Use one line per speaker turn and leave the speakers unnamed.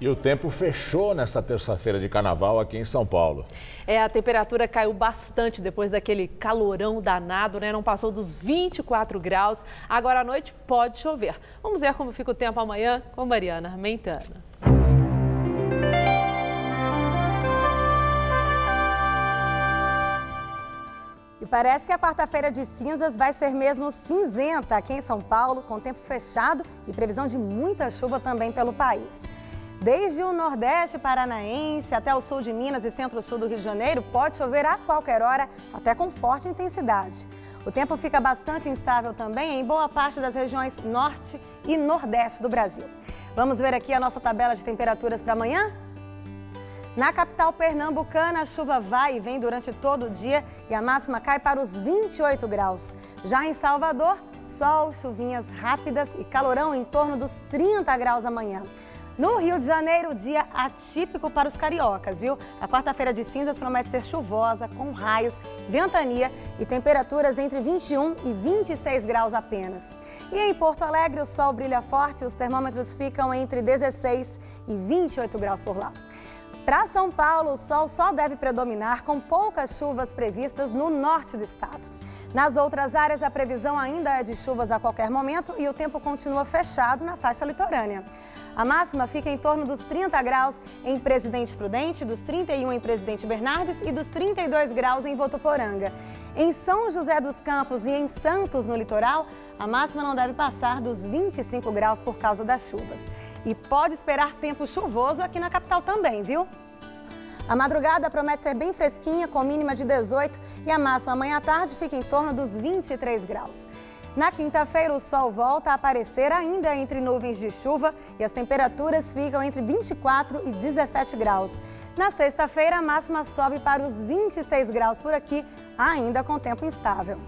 E o tempo fechou nesta terça-feira de carnaval aqui em São Paulo.
É, a temperatura caiu bastante depois daquele calorão danado, né? Não passou dos 24 graus. Agora à noite pode chover. Vamos ver como fica o tempo amanhã com Mariana Mentana.
E parece que a quarta-feira de cinzas vai ser mesmo cinzenta aqui em São Paulo, com tempo fechado e previsão de muita chuva também pelo país. Desde o Nordeste paranaense até o sul de Minas e centro-sul do Rio de Janeiro, pode chover a qualquer hora, até com forte intensidade. O tempo fica bastante instável também em boa parte das regiões norte e nordeste do Brasil. Vamos ver aqui a nossa tabela de temperaturas para amanhã? Na capital pernambucana, a chuva vai e vem durante todo o dia e a máxima cai para os 28 graus. Já em Salvador, sol, chuvinhas rápidas e calorão em torno dos 30 graus amanhã. No Rio de Janeiro, dia atípico para os cariocas, viu? A quarta-feira de cinzas promete ser chuvosa, com raios, ventania e temperaturas entre 21 e 26 graus apenas. E em Porto Alegre, o sol brilha forte os termômetros ficam entre 16 e 28 graus por lá. Para São Paulo, o sol só deve predominar com poucas chuvas previstas no norte do estado. Nas outras áreas, a previsão ainda é de chuvas a qualquer momento e o tempo continua fechado na faixa litorânea. A máxima fica em torno dos 30 graus em Presidente Prudente, dos 31 em Presidente Bernardes e dos 32 graus em Votuporanga. Em São José dos Campos e em Santos, no litoral, a máxima não deve passar dos 25 graus por causa das chuvas. E pode esperar tempo chuvoso aqui na capital também, viu? A madrugada promete ser bem fresquinha, com mínima de 18 e a máxima amanhã à tarde fica em torno dos 23 graus. Na quinta-feira, o sol volta a aparecer ainda entre nuvens de chuva e as temperaturas ficam entre 24 e 17 graus. Na sexta-feira, a máxima sobe para os 26 graus por aqui, ainda com tempo instável.